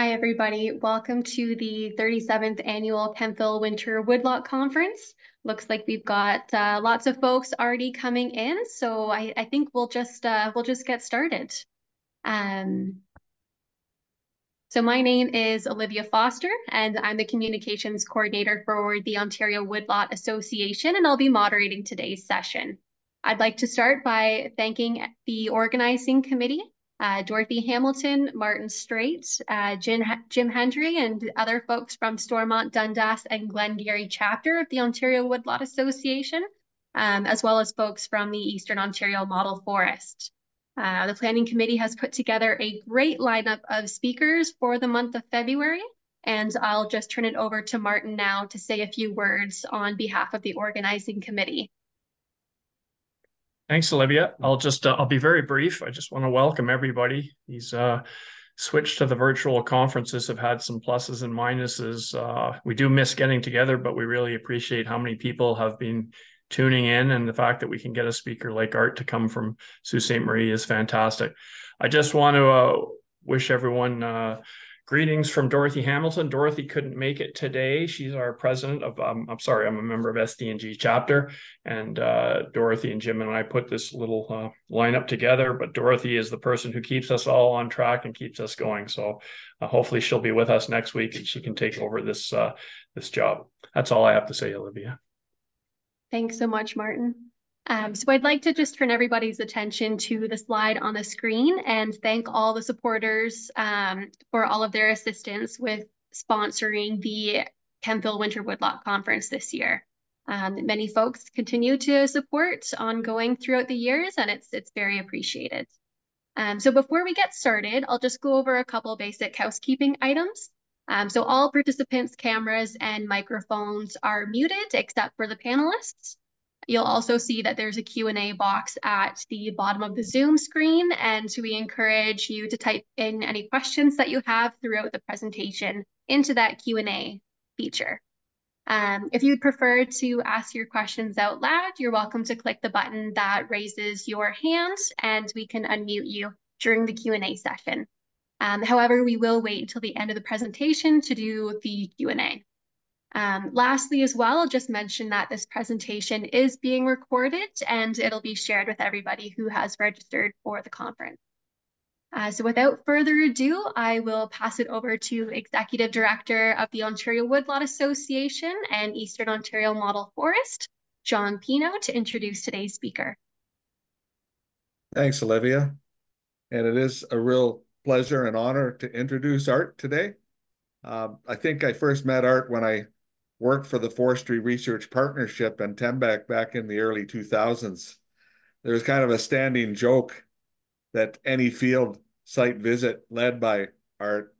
Hi, everybody. Welcome to the 37th Annual Kemptville Winter Woodlot Conference. Looks like we've got uh, lots of folks already coming in, so I, I think we'll just uh, we'll just get started. Um, so my name is Olivia Foster, and I'm the Communications Coordinator for the Ontario Woodlot Association, and I'll be moderating today's session. I'd like to start by thanking the organizing committee uh, Dorothy Hamilton, Martin Straight, uh, Jim, Jim Hendry, and other folks from Stormont, Dundas, and Glengarry chapter of the Ontario Woodlot Association, um, as well as folks from the Eastern Ontario Model Forest. Uh, the Planning Committee has put together a great lineup of speakers for the month of February, and I'll just turn it over to Martin now to say a few words on behalf of the organizing committee. Thanks, Olivia. I'll just uh, I'll be very brief. I just want to welcome everybody. These uh, switch to the virtual conferences have had some pluses and minuses. Uh, we do miss getting together, but we really appreciate how many people have been tuning in, and the fact that we can get a speaker like Art to come from Sault Ste. Marie is fantastic. I just want to uh, wish everyone uh, Greetings from Dorothy Hamilton. Dorothy couldn't make it today. She's our president of, um, I'm sorry, I'm a member of SD&G chapter. And uh, Dorothy and Jim and I put this little uh, lineup together. But Dorothy is the person who keeps us all on track and keeps us going. So uh, hopefully she'll be with us next week and she can take over this uh, this job. That's all I have to say, Olivia. Thanks so much, Martin. Um, so I'd like to just turn everybody's attention to the slide on the screen and thank all the supporters um, for all of their assistance with sponsoring the Kemptville Winter Woodlot Conference this year. Um, many folks continue to support ongoing throughout the years, and it's it's very appreciated. Um, so before we get started, I'll just go over a couple basic housekeeping items. Um, so all participants' cameras and microphones are muted except for the panelists. You'll also see that there's a Q&A box at the bottom of the Zoom screen, and we encourage you to type in any questions that you have throughout the presentation into that Q&A feature. Um, if you'd prefer to ask your questions out loud, you're welcome to click the button that raises your hand, and we can unmute you during the Q&A session. Um, however, we will wait until the end of the presentation to do the Q&A. Um, lastly, as well, I'll just mention that this presentation is being recorded and it'll be shared with everybody who has registered for the conference. Uh, so without further ado, I will pass it over to Executive Director of the Ontario Woodlot Association and Eastern Ontario Model Forest, John Pineau, to introduce today's speaker. Thanks, Olivia. And it is a real pleasure and honor to introduce Art today. Uh, I think I first met Art when I worked for the Forestry Research Partnership and Tembec back in the early 2000s. There was kind of a standing joke that any field site visit led by art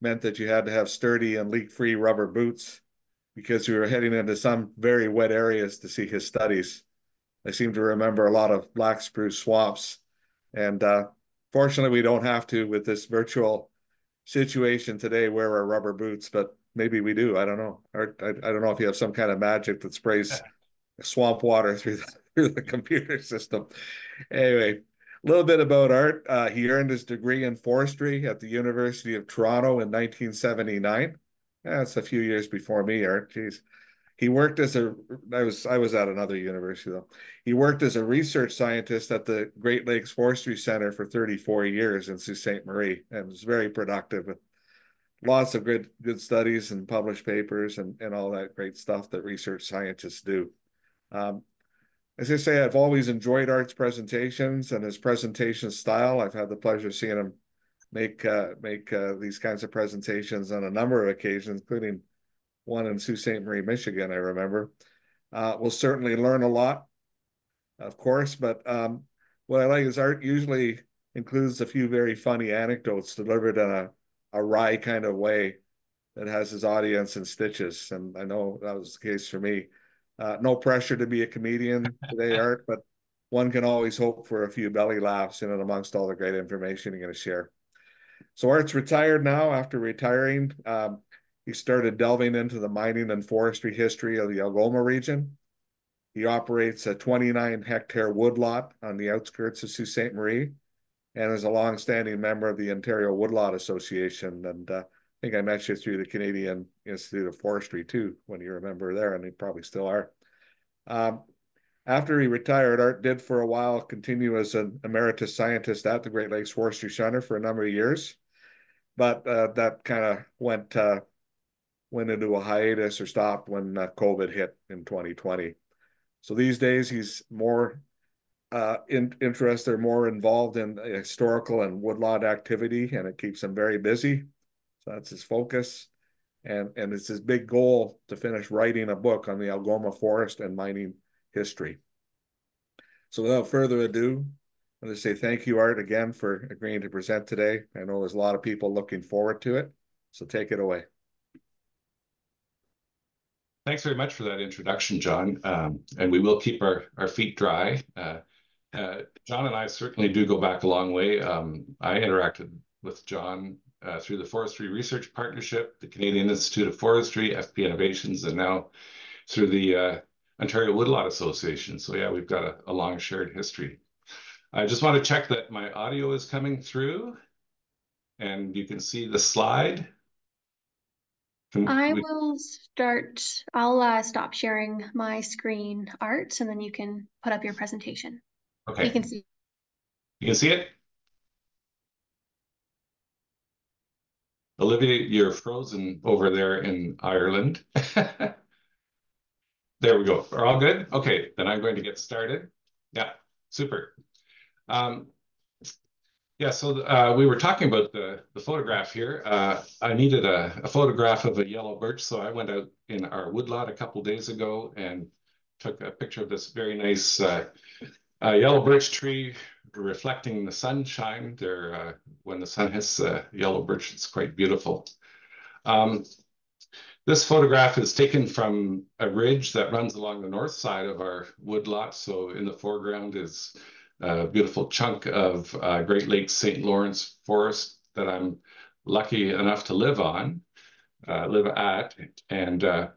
meant that you had to have sturdy and leak-free rubber boots because you were heading into some very wet areas to see his studies. I seem to remember a lot of black spruce swamps. And uh, fortunately, we don't have to with this virtual situation today wear our rubber boots, but maybe we do. I don't know. Or I, I don't know if you have some kind of magic that sprays swamp water through the, through the computer system. Anyway, a little bit about Art. Uh, he earned his degree in forestry at the University of Toronto in 1979. That's a few years before me, Art. Jeez. He worked as a I was I was at another university though. He worked as a research scientist at the Great Lakes Forestry Center for 34 years in Sault Ste. Marie and was very productive lots of good good studies and published papers and, and all that great stuff that research scientists do. Um, as I say, I've always enjoyed Art's presentations and his presentation style. I've had the pleasure of seeing him make uh, make uh, these kinds of presentations on a number of occasions, including one in Sault Ste. Marie, Michigan, I remember. Uh, we'll certainly learn a lot, of course, but um, what I like is Art usually includes a few very funny anecdotes delivered in a a wry kind of way that has his audience in stitches. And I know that was the case for me. Uh, no pressure to be a comedian today, Art, but one can always hope for a few belly laughs in and amongst all the great information you're going to share. So Art's retired now. After retiring, um, he started delving into the mining and forestry history of the Algoma region. He operates a 29 hectare woodlot on the outskirts of Sault Ste. Marie and is a long-standing member of the Ontario Woodlot Association. And uh, think I met you through the Canadian Institute of Forestry too, when you were a member there, and you probably still are. Um, after he retired, Art did for a while continue as an emeritus scientist at the Great Lakes Forestry Center for a number of years, but uh, that kind of went uh, went into a hiatus or stopped when uh, COVID hit in 2020. So these days he's more uh, in, interested, more involved in historical and woodlot activity, and it keeps him very busy. So that's his focus. And, and it's his big goal to finish writing a book on the Algoma forest and mining history. So without further ado, I'm going to say thank you, Art, again for agreeing to present today. I know there's a lot of people looking forward to it. So take it away. Thanks very much for that introduction, John. Um, and we will keep our, our feet dry. Uh, uh, John and I certainly do go back a long way. Um, I interacted with John uh, through the Forestry Research Partnership, the Canadian Institute of Forestry, FP Innovations, and now through the uh, Ontario Woodlot Association. So yeah, we've got a, a long shared history. I just want to check that my audio is coming through and you can see the slide. Can I we... will start, I'll uh, stop sharing my screen art and then you can put up your presentation. Okay. You can see. You can see it? Olivia, you're frozen over there in Ireland. there we go. We're all good? Okay, then I'm going to get started. Yeah, super. Um, yeah, so uh, we were talking about the, the photograph here. Uh, I needed a, a, photograph of a yellow birch, so I went out in our woodlot a couple days ago and took a picture of this very nice uh, uh yellow birch tree reflecting the sunshine there uh, when the sun hits the yellow birch it's quite beautiful um, this photograph is taken from a ridge that runs along the north side of our woodlot so in the foreground is a beautiful chunk of uh, Great Lakes St. Lawrence forest that I'm lucky enough to live on, uh, live at, and uh,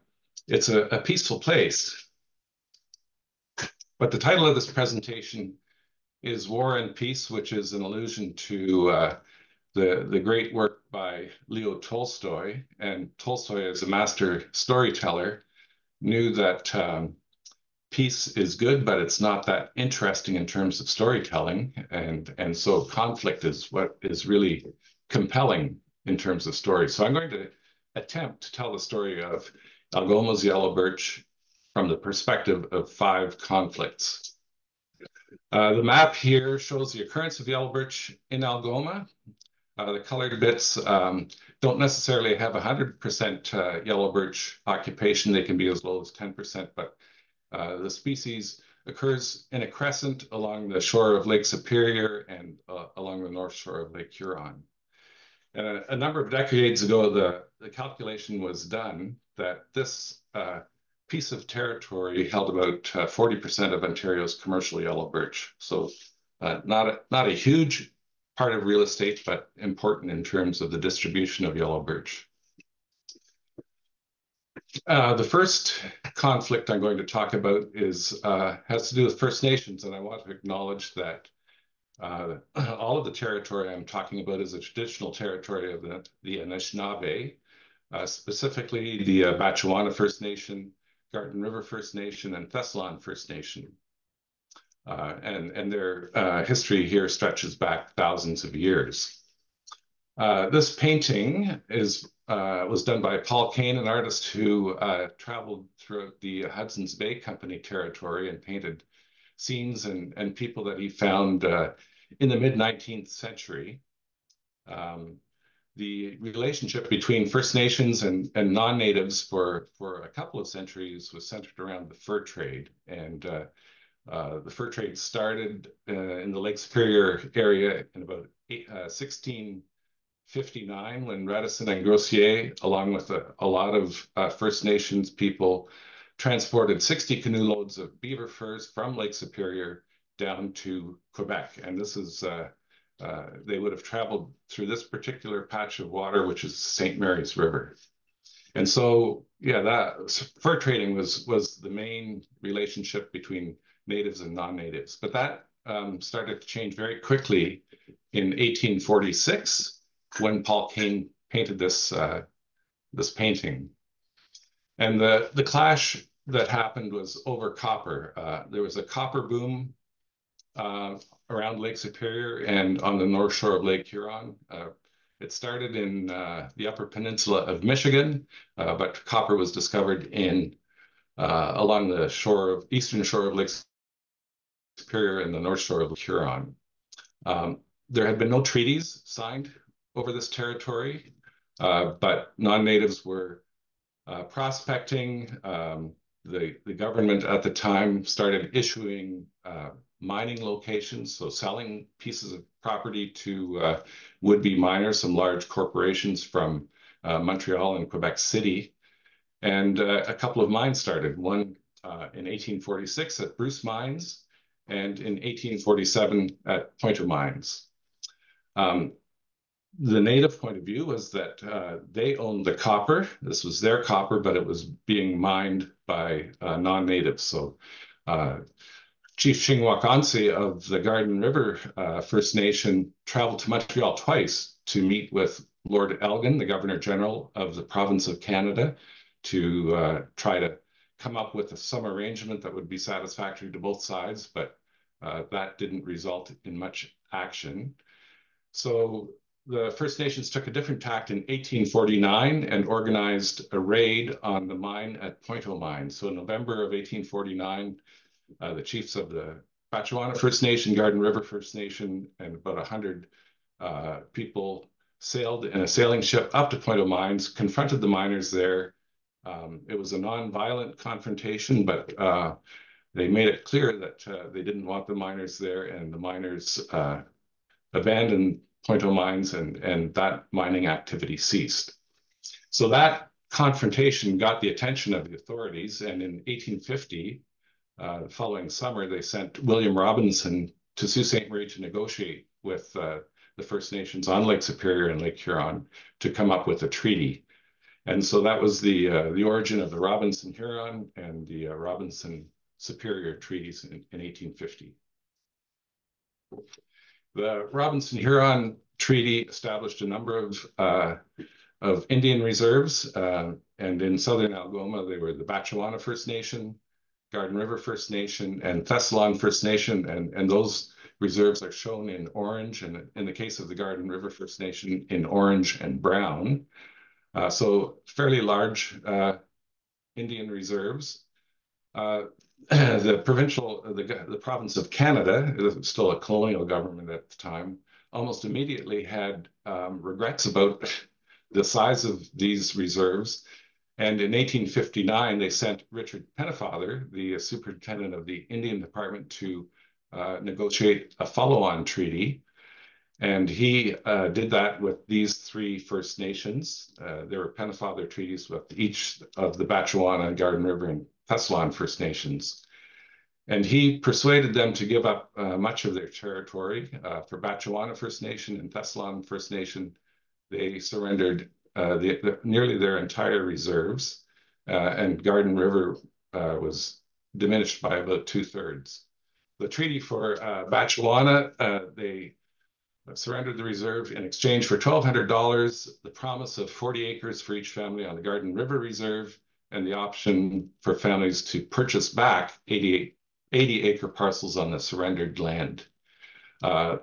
it's a, a peaceful place. But the title of this presentation is War and Peace, which is an allusion to uh, the, the great work by Leo Tolstoy. And Tolstoy, as a master storyteller, knew that um, peace is good, but it's not that interesting in terms of storytelling. And, and so conflict is what is really compelling in terms of story. So I'm going to attempt to tell the story of Algoma's yellow birch from the perspective of five conflicts. Uh, the map here shows the occurrence of yellow birch in Algoma. Uh, the colored bits um, don't necessarily have 100% uh, yellow birch occupation. They can be as low as 10%, but uh, the species occurs in a crescent along the shore of Lake Superior and uh, along the north shore of Lake Huron. And a, a, number of decades ago, the, the calculation was done that this uh, piece of territory held about 40% uh, of Ontario's commercial yellow birch. So uh, not, a, not a huge part of real estate, but important in terms of the distribution of yellow birch. Uh, the first conflict I'm going to talk about is uh, has to do with First Nations, and I want to acknowledge that uh, all of the territory I'm talking about is a traditional territory of the, the Anishinaabe, uh, specifically the Batchewana First Nation, Garden River First Nation, and Thessalon First Nation. Uh, and, and their uh, history here stretches back thousands of years. Uh, this painting is uh, was done by Paul Kane, an artist who uh, traveled throughout the Hudson's Bay Company territory and painted scenes and, and people that he found uh, in the mid 19th century. Um, the relationship between First Nations and, and non-natives for, for a couple of centuries was centered around the fur trade. And uh, uh, the fur trade started uh, in the Lake Superior area in about eight, uh, 1659 when Radisson and Groseilliers, along with a, a lot of uh, First Nations people, transported 60 canoe loads of beaver furs from Lake Superior down to Quebec. And this is uh, they would have traveled through this particular patch of water, which is St. Mary's River. And so, yeah, that fur trading was was the main relationship between natives and non-natives. But that um, started to change very quickly in 1846 when Paul Kane painted this uh, this painting. And the the clash that happened was over copper. Uh, there was a copper boom uh, around Lake Superior and on the north shore of Lake Huron. Uh, it started in uh, the Upper Peninsula of Michigan, uh, but copper was discovered in uh, along the shore of eastern shore of Lake Superior and the north shore of Lake Huron. Um, there had been no treaties signed over this territory, uh, but non-natives were prospecting. Um, the, the government at the time started issuing mining locations, so selling pieces of property to uh, would-be miners, some large corporations from uh, Montreal and Quebec City. And uh, a couple of mines started, one uh, in 1846 at Bruce Mines and in 1847 at Pointe aux Mines. Um, the native point of view was that uh, they owned the copper. This was their copper, but it was being mined by uh, non-natives. So uh, Chief Shingwaukonse of the Garden River uh, First Nation traveled to Montreal twice to meet with Lord Elgin, the Governor General of the province of Canada, to uh, try to come up with some arrangement that would be satisfactory to both sides, but uh, that didn't result in much action. So the First Nations took a different tact in 1849 and organized a raid on the mine at Pointe aux Mine. So in November of 1849, uh, the chiefs of the Batchewana First Nation, Garden River First Nation, and about 100 uh, people sailed in a sailing ship up to Pointe aux Mines, confronted the miners there. Um, it was a non-violent confrontation, but uh, they made it clear that uh, they didn't want the miners there, and the miners uh, abandoned of mines and, and that mining activity ceased. So that confrontation got the attention of the authorities. And in 1850, uh, following summer, they sent William Robinson to Sault Ste. Marie to negotiate with uh, the First Nations on Lake Superior and Lake Huron to come up with a treaty. And so that was the uh, the origin of the Robinson Huron and the uh, Robinson Superior treaties in, in 1850. The Robinson Huron Treaty established a number of uh, of Indian reserves, uh, and in southern Algoma, they were the Batchewana First Nation, Garden River First Nation, and Thessalon First Nation, and, and those reserves are shown in orange, and in the case of the Garden River First Nation, in orange and brown. Uh, so fairly large uh, Indian reserves. Uh, the provincial, the, the province of Canada, still a colonial government at the time, almost immediately had um, regrets about the size of these reserves. And in 1859, they sent Richard Pennefather, the superintendent of the Indian Department, to uh, negotiate a follow-on treaty. And he uh, did that with these three First Nations. Uh, there were Pennefather treaties with each of the Batchewana, Garden River, and Thessalon First Nations. And he persuaded them to give up uh, much of their territory. Uh, for Batchewana First Nation and Thessalon First Nation, they surrendered uh, the, the, nearly their entire reserves, uh, and Garden River uh, was diminished by about two thirds. The treaty for uh, Batchewana, they surrendered the reserve in exchange for $1,200, the promise of 40 acres for each family on the Garden River Reserve, and the option for families to purchase back 88 80 acre parcels on the surrendered land. Uh,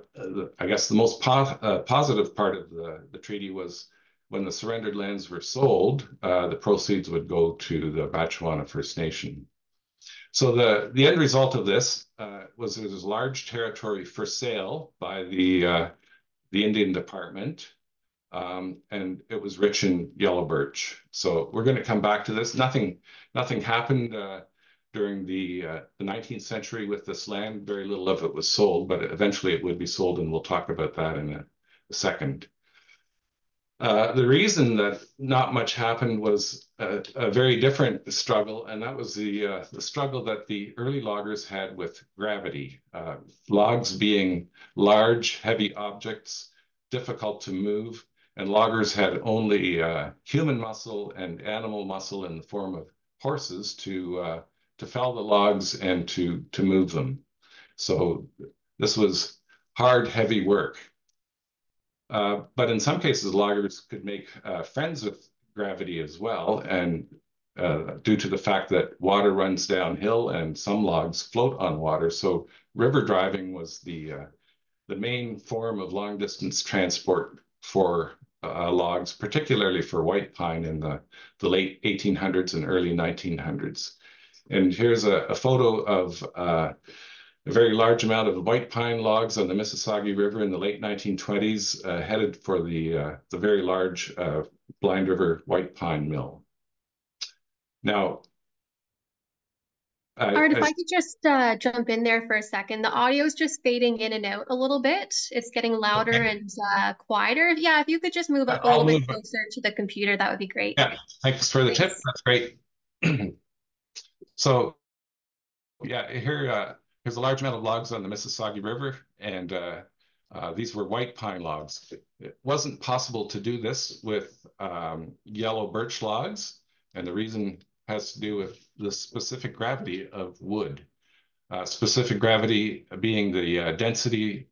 I guess the most po uh, positive part of the, the treaty was when the surrendered lands were sold, uh, the proceeds would go to the Batchewana First Nation. So the, the end result of this uh, was there was large territory for sale by the, uh, the Indian Department, um, and it was rich in yellow birch. So we're going to come back to this. Nothing, nothing happened uh, during the, uh, the 19th century with this land. Very little of it was sold, but eventually it would be sold, and we'll talk about that in a, a second. Uh, the reason that not much happened was a, a very different struggle, and that was the uh, the struggle that the early loggers had with gravity. Uh, logs being large, heavy objects, difficult to move, and loggers had only uh, human muscle and animal muscle in the form of horses to uh, to fell the logs and to, to move them. So this was hard, heavy work. Uh, but in some cases, loggers could make uh, friends with gravity as well. And uh, due to the fact that water runs downhill and some logs float on water. So river driving was the, uh, the main form of long distance transport for uh, logs, particularly for white pine in the, the late 1800s and early 1900s. And here's a, a photo of a very large amount of white pine logs on the Mississagi River in the late 1920s, uh, headed for the, uh, the very large uh, Blind River White Pine Mill. Now, I, Art, if I, I could just uh, jump in there for a second, the audio is just fading in and out a little bit. It's getting louder okay. and uh, quieter. Yeah, if you could just move up a little bit closer to the computer, that would be great. Yeah, thanks for the thanks. tip. That's great. so, yeah, here uh, here's a large amount of logs on the Mississagi River, and uh, uh, these were white pine logs. It wasn't possible to do this with um, yellow birch logs, and the reason has to do with the specific gravity of wood. Uh, specific gravity being the uh, density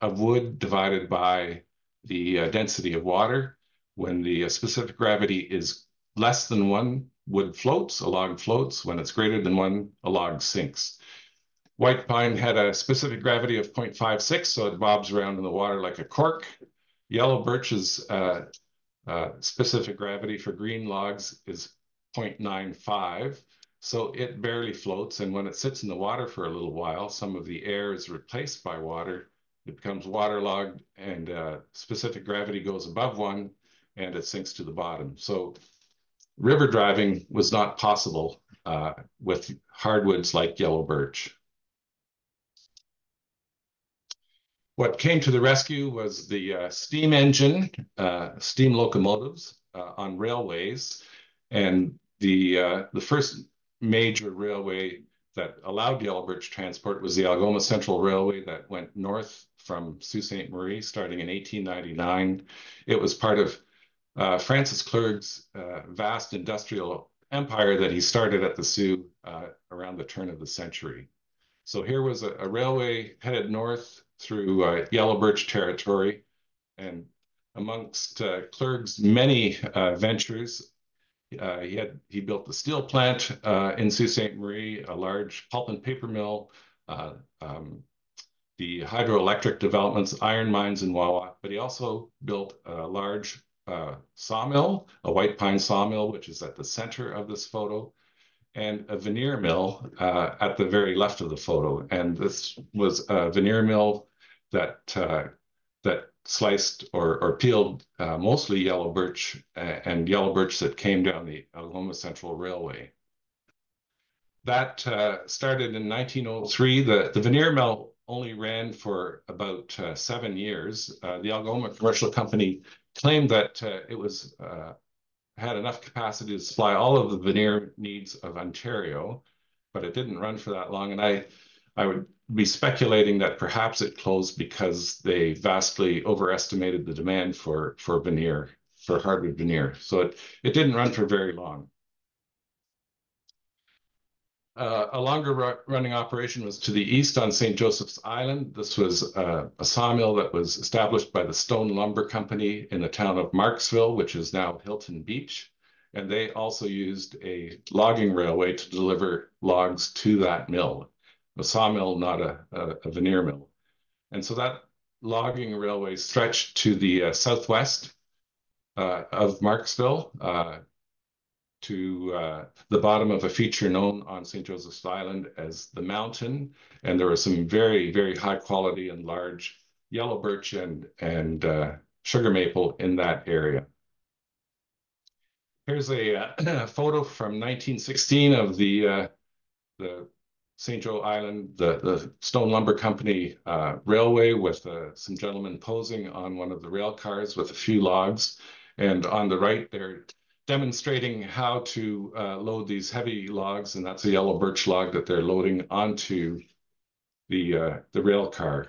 of wood divided by the uh, density of water. When the uh, specific gravity is less than one, wood floats, a log floats. When it's greater than one, a log sinks. White pine had a specific gravity of 0.56, so it bobs around in the water like a cork. Yellow birch's uh, uh, specific gravity for green logs is 0.95. So it barely floats. And when it sits in the water for a little while, some of the air is replaced by water. It becomes waterlogged and uh, specific gravity goes above one and it sinks to the bottom. So river driving was not possible uh, with hardwoods like yellow birch. What came to the rescue was the uh, steam engine, uh, steam locomotives uh, on railways. And the uh, the first major railway that allowed yellow birch transport was the Algoma Central Railway that went north from Sault Ste. Marie starting in 1899. It was part of uh, Francis Clergue's uh, vast industrial empire that he started at the Soo uh, around the turn of the century. So here was a, a railway headed north through uh, yellow birch territory. And amongst uh, Clergue's many ventures, uh, he had he built the steel plant uh, in Sault Ste. Marie, a large pulp and paper mill, uh, um, the hydroelectric developments, iron mines in Wawa, but he also built a large uh, sawmill, a white pine sawmill, which is at the center of this photo, and a veneer mill uh, at the very left of the photo. And this was a veneer mill that uh, that sliced or, or peeled uh, mostly yellow birch and yellow birch that came down the Algoma Central Railway. That uh, started in 1903. The, the veneer mill only ran for about uh, seven years. Uh, the Algoma Commercial Company claimed that uh, it was uh, had enough capacity to supply all of the veneer needs of Ontario, but it didn't run for that long. And I, I would be speculating that perhaps it closed because they vastly overestimated the demand for, for veneer, for hardwood veneer. So it, it didn't run for very long. Uh, a longer running operation was to the east on St. Joseph's Island. This was uh, a sawmill that was established by the Stone Lumber Company in the town of Marksville, which is now Hilton Beach. And they also used a logging railway to deliver logs to that mill a sawmill, not a, a, a, veneer mill. And so that logging railway stretched to the uh, southwest uh, of Marksville uh, to uh, the bottom of a feature known on St. Joseph's Island as the Mountain. And there was some very, very high quality and large yellow birch and, and uh, sugar maple in that area. Here's a, uh, photo from 1916 of the, the St. Joe Island, the, the Stone Lumber Company uh, railway with uh, some gentlemen posing on one of the rail cars with a few logs. And on the right, they're demonstrating how to uh, load these heavy logs, and that's a yellow birch log that they're loading onto the, uh, the rail car.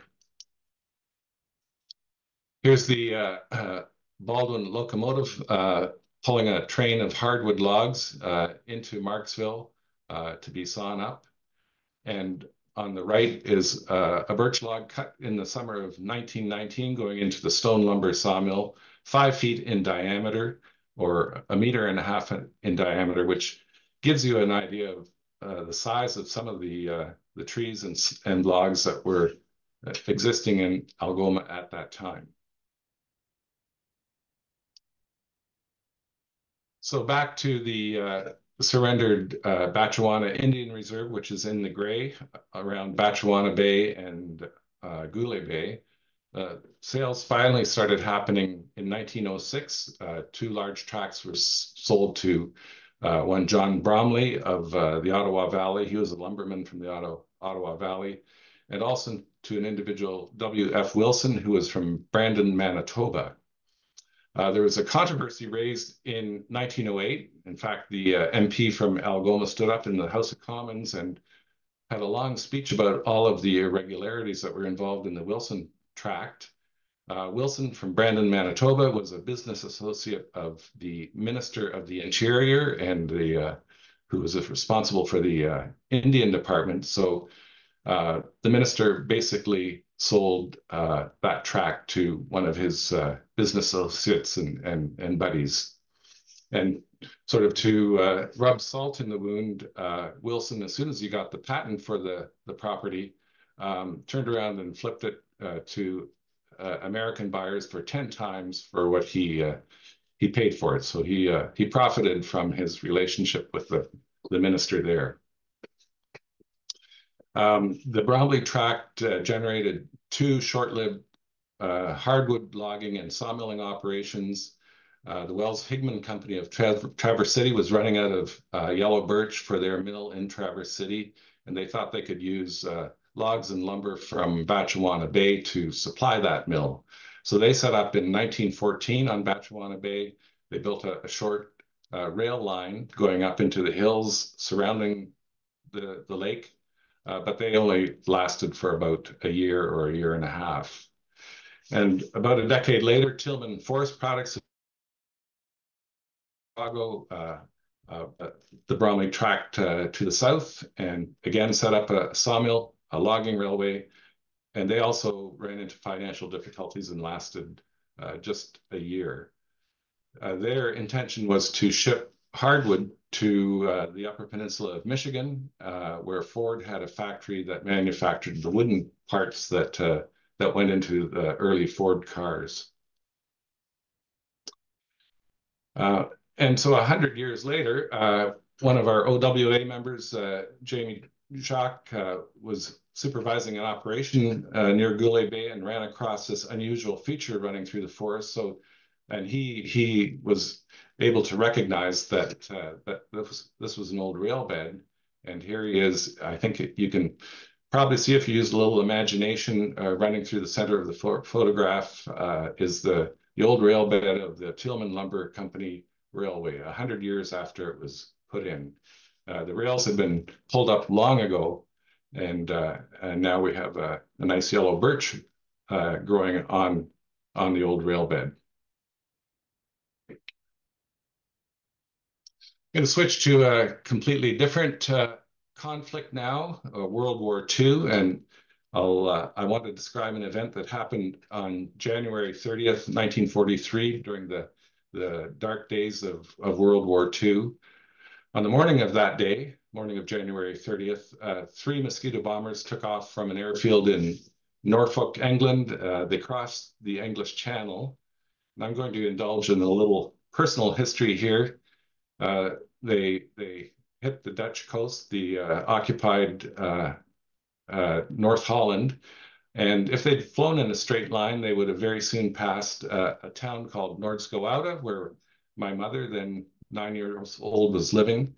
Here's the uh, uh, Baldwin locomotive pulling a train of hardwood logs into Marksville to be sawn up. And on the right is uh, a birch log cut in the summer of 1919 going into the stone lumber sawmill, five feet in diameter or a meter and a half in diameter, which gives you an idea of uh, the size of some of the uh, the trees and, and logs that were existing in Algoma at that time. So back to the uh, surrendered uh, Batchewana Indian Reserve, which is in the gray around Batchewana Bay and uh, Goulais Bay. Uh, sales finally started happening in 1906. Uh, two large tracts were sold to uh, one John Bromley of uh, the Ottawa Valley. He was a lumberman from the Ottawa, Ottawa Valley. And also to an individual, W.F. Wilson, who was from Brandon, Manitoba. Uh, there was a controversy raised in 1908. In fact, the uh, MP from Algoma stood up in the House of Commons and had a long speech about all of the irregularities that were involved in the Wilson tract. Uh, Wilson from Brandon, Manitoba was a business associate of the Minister of the Interior and the uh, who was responsible for the uh, Indian Department. So the minister basically sold uh, that track to one of his uh, business associates and, and, and buddies. And sort of to uh, rub salt in the wound, uh, Wilson, as soon as he got the patent for the, the property, um, turned around and flipped it uh, to uh, American buyers for 10 times for what he he paid for it. So he he profited from his relationship with the, the minister there. Um, the Bromley tract uh, generated two short-lived uh, hardwood logging and sawmilling operations. Uh, the Wells Higman Company of Tra Traverse City was running out of uh, yellow birch for their mill in Traverse City, and they thought they could use uh, logs and lumber from Batchewana Bay to supply that mill. So they set up in 1914 on Batchewana Bay. They built a, a short uh, rail line going up into the hills surrounding the, the lake uh, but they only lasted for about a year or a year and a half. And about a decade later, Tillman Forest Products Chicago, uh, uh, uh, the Bromley tract uh, to the south, and again set up a sawmill, a logging railway, and they also ran into financial difficulties and lasted uh, just a year. their intention was to ship hardwood to uh, the Upper Peninsula of Michigan, uh, where Ford had a factory that manufactured the wooden parts that uh, that went into the early Ford cars. Uh, and so a hundred years later, uh, one of our OWA members, uh, Jamie Jacques, was supervising an operation near Goulais Bay and ran across this unusual feature running through the forest. So, and he he was able to recognize that uh, that this was, this was an old rail bed. And here he is. I think you can probably see if you use a little imagination uh, running through the center of the pho photograph uh, is the, the old rail bed of the Tillman Lumber Company Railway, 100 years after it was put in. Uh, the rails had been pulled up long ago, and, uh, and now we have a, a nice yellow birch uh, growing on, on the old rail bed. Going to switch to a completely different uh, conflict now, uh, World War II, and I'll uh, I want to describe an event that happened on January 30th, 1943, during the the dark days of, of World War II. On the morning of that day, morning of January 30th, uh, three mosquito bombers took off from an airfield in Norfolk, England. Uh, they crossed the English Channel. And I'm going to indulge in a little personal history here. Uh, they they hit the Dutch coast, the uh, occupied uh, uh, North Holland, and if they'd flown in a straight line, they would have very soon passed uh, a town called Noordskooude, where my mother, then nine years old, was living.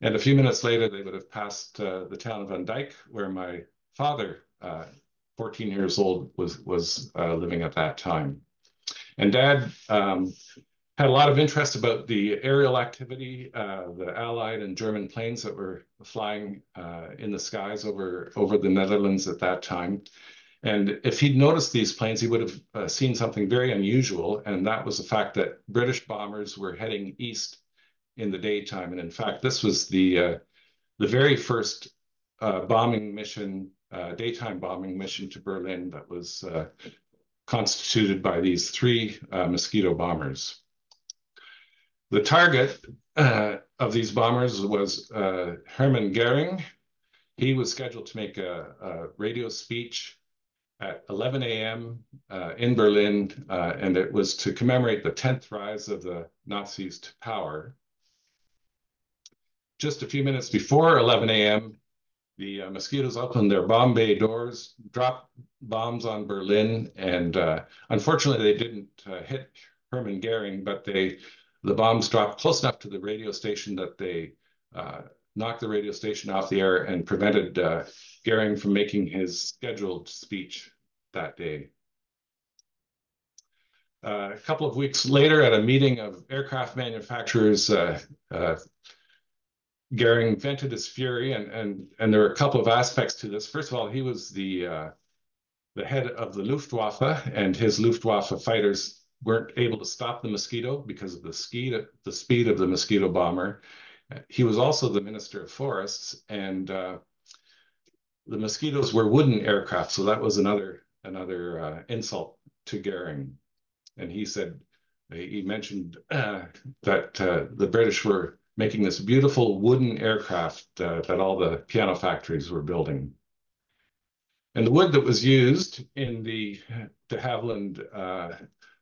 And a few minutes later, they would have passed uh, the town of Van where my father, 14 years old, was was living at that time. And Dad um, had a lot of interest about the aerial activity, uh, the Allied and German planes that were flying uh, in the skies over, over the Netherlands at that time. And if he'd noticed these planes, he would have uh, seen something very unusual, and that was the fact that British bombers were heading east in the daytime. And in fact, this was the uh, the very first uh, bombing mission, uh, daytime bombing mission to Berlin that was constituted by these three mosquito bombers. The target uh, of these bombers was uh, Hermann Goering. He was scheduled to make a, a radio speech at 11 a.m. Uh, in Berlin, uh, and it was to commemorate the 10th rise of the Nazis to power. Just a few minutes before 11 a.m., the uh, mosquitoes opened their bomb bay doors, dropped bombs on Berlin, and uh, unfortunately they didn't uh, hit Hermann Goering, but they the bombs dropped close enough to the radio station that they uh, knocked the radio station off the air and prevented uh, Goering from making his scheduled speech that day. Uh, a couple of weeks later, at a meeting of aircraft manufacturers, uh, uh, Goering vented his fury, and and and there are a couple of aspects to this. First of all, he was the uh, the head of the Luftwaffe, and his Luftwaffe fighters weren't able to stop the mosquito because of the speed the speed of the mosquito bomber. He was also the Minister of Forests, and uh, the mosquitoes were wooden aircraft, so that was another another uh, insult to Goering. And he said he mentioned uh, that uh, the British were making this beautiful wooden aircraft uh, that all the piano factories were building. And the wood that was used in the de Havilland uh,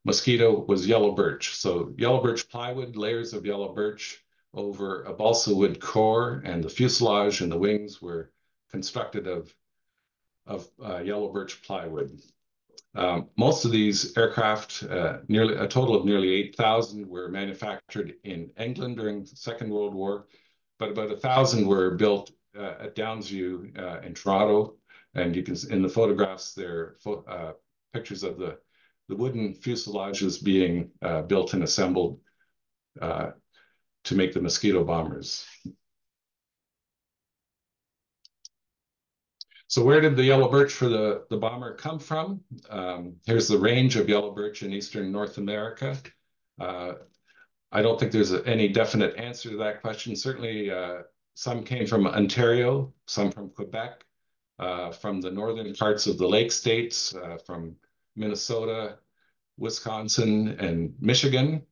mosquito was yellow birch. So yellow birch plywood, layers of yellow birch over a balsa wood core, and the fuselage and the wings were constructed of, of uh, yellow birch plywood. Um, most of these aircraft, uh, nearly a total of nearly 8,000 were manufactured in England during the Second World War, but about a thousand were built uh, at Downsview uh, in Toronto. And you can, see in the photographs, there are uh, pictures of the, the wooden fuselages being uh, built and assembled uh, to make the mosquito bombers. So where did the yellow birch for the, the bomber come from? Um, here's the range of yellow birch in eastern North America. Uh, I don't think there's a, any definite answer to that question. Certainly uh, some came from Ontario, some from Quebec, uh, from the northern parts of the lake states, uh, from Minnesota, Wisconsin, and Michigan.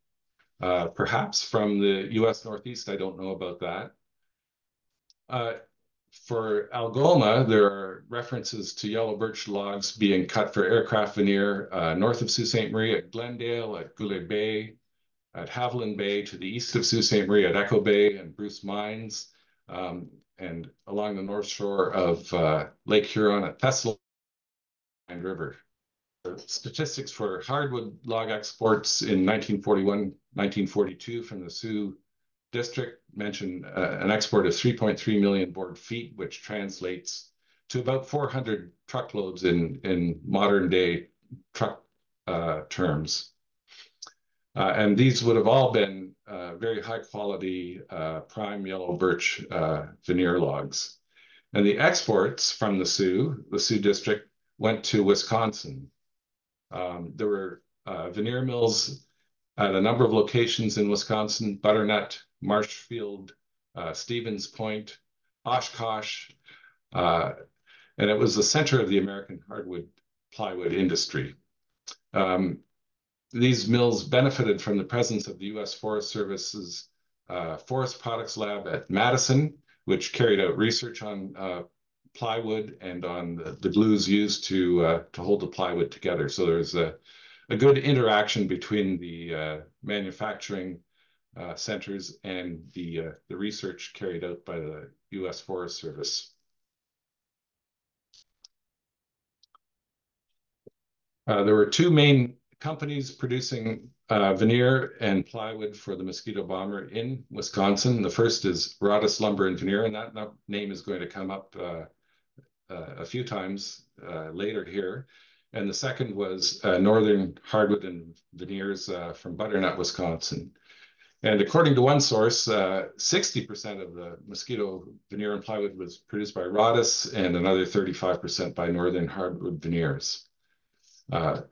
Uh, perhaps from the US Northeast, I don't know about that. Uh, for Algoma, there are references to yellow birch logs being cut for aircraft veneer uh, north of Sault Ste. Marie at Glendale, at Goulais Bay, at Havilland Bay, to the east of Sault Ste. Marie at Echo Bay and Bruce Mines, um, and along the north shore of uh, Lake Huron at Thessalon River. Statistics for hardwood log exports in 1941, 1942 from the Soo district mention uh, an export of 3.3 million board feet, which translates to about 400 truckloads in, in modern day truck uh, terms. Uh, and these would have all been uh, very high quality uh, prime yellow birch uh, veneer logs. And the exports from the Soo, the Soo district, went to Wisconsin. Um, there were veneer mills at a number of locations in Wisconsin, Butternut, Marshfield, uh, Stevens Point, Oshkosh, uh, and it was the center of the American hardwood plywood industry. Um, these mills benefited from the presence of the U.S. Forest Service's uh, Forest Products Lab at Madison, which carried out research on uh, plywood and on the, the glues used to uh, to hold the plywood together. So there's a, a good interaction between the uh, manufacturing uh, centers and the, uh, the research carried out by the U.S. Forest Service. Uh, there were two main companies producing uh, veneer and plywood for the mosquito bomber in Wisconsin. The first is Roddis Lumber and Veneer, and that, name is going to come up a few times later here. And the second was Northern Hardwood and Veneers from Butternut, Wisconsin. And according to one source, 60% uh, of the mosquito veneer and plywood was produced by Roddis and another 35% by Northern Hardwood Veneers. Uh,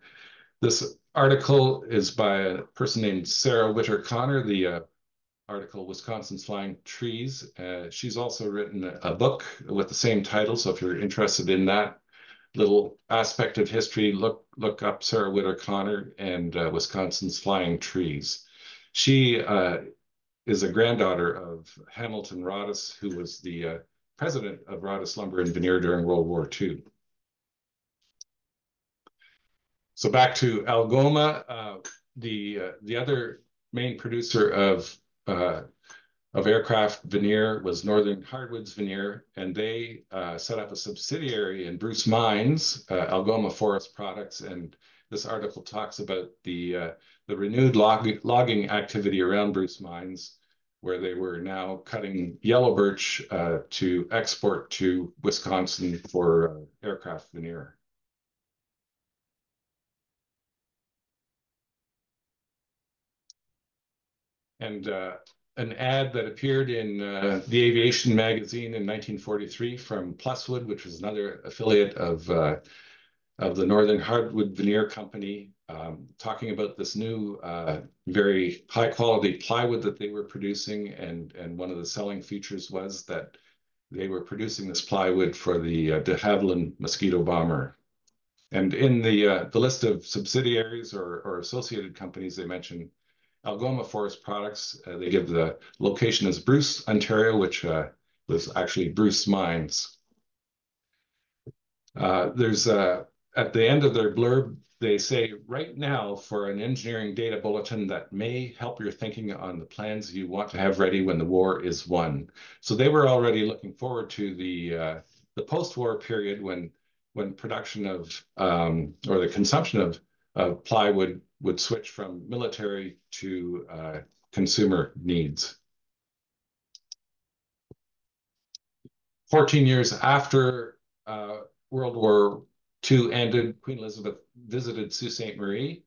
this article is by a person named Sarah Witter Connor, the uh, article, Wisconsin's Flying Trees. Uh, she's also written a book with the same title. So if you're interested in that little aspect of history, look look up Sarah Witter Connor and uh, Wisconsin's Flying Trees. She uh, is a granddaughter of Hamilton Roddis, who was the uh, president of Roddis Lumber and Veneer during World War II. So back to Algoma, uh, the uh, the other main producer of uh, of aircraft veneer was Northern Hardwoods Veneer, and they uh, set up a subsidiary in Bruce Mines, uh, Algoma Forest Products, and this article talks about the uh, the renewed log logging activity around Bruce Mines, where they were now cutting yellow birch uh, to export to Wisconsin for uh, aircraft veneer. And uh, an ad that appeared in uh, the Aviation magazine in 1943 from Pluswood, which was another affiliate of uh, of the Northern Hardwood Veneer Company, um, talking about this new, uh, very high quality plywood that they were producing. And, and one of the selling features was that they were producing this plywood for the uh, de Havilland mosquito bomber. And in the, uh, the list of subsidiaries or, or associated companies, they mention Algoma Forest Products. Uh, they give the location as Bruce, Ontario, which uh, was actually Bruce Mines. Uh, there's a at the end of their blurb, they say, right now for an engineering data bulletin that may help your thinking on the plans you want to have ready when the war is won. So they were already looking forward to the uh, the post-war period when when production of um, or the consumption of, of plywood would switch from military to uh, consumer needs. 14 years after uh, World War II ended, Queen Elizabeth visited Sault Ste. Marie.